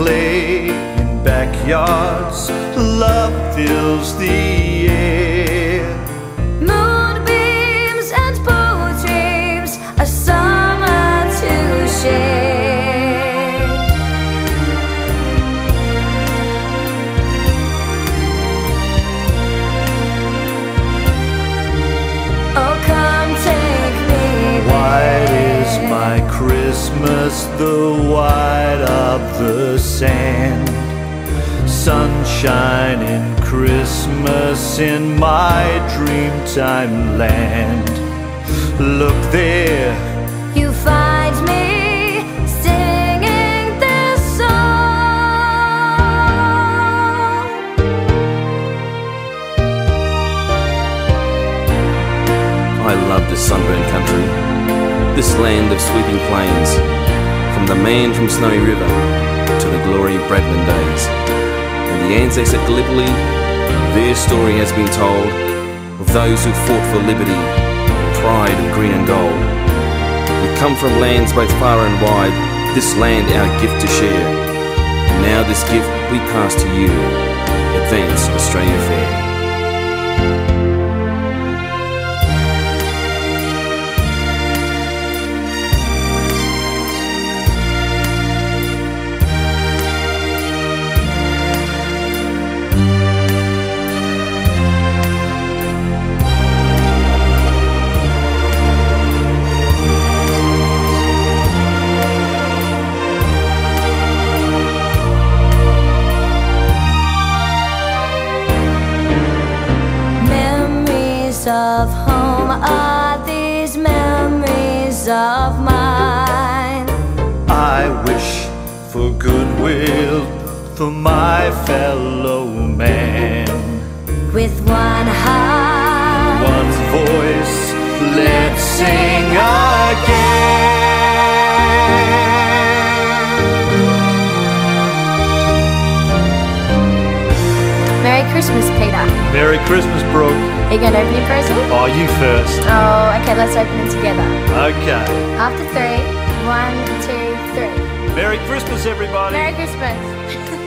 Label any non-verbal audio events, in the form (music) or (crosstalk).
play in backyards, love fills the air. Moonbeams and dreams, a summer to share. Oh, come take me White is my Christmas, the white sand. Sunshine in Christmas in my dreamtime land. Look there, You find me singing this song. I love this sunburned country, this land of sweeping plains, from the man from Snowy River to the glory Bradman days. And the Anzacs at Gallipoli, their story has been told of those who fought for liberty, pride of green and gold. We come from lands both far and wide, this land our gift to share. And now this gift we pass to you, Advance Australia Fair. Of home are these memories of mine. I wish for goodwill for my fellow man. With one heart, One voice, Merry Christmas, Brooke. Are you going to open your present? Oh, you first. Oh, okay, let's open it together. Okay. After three, one, two, three. Merry Christmas, everybody. Merry Christmas. (laughs)